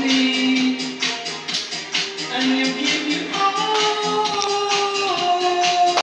Ashley.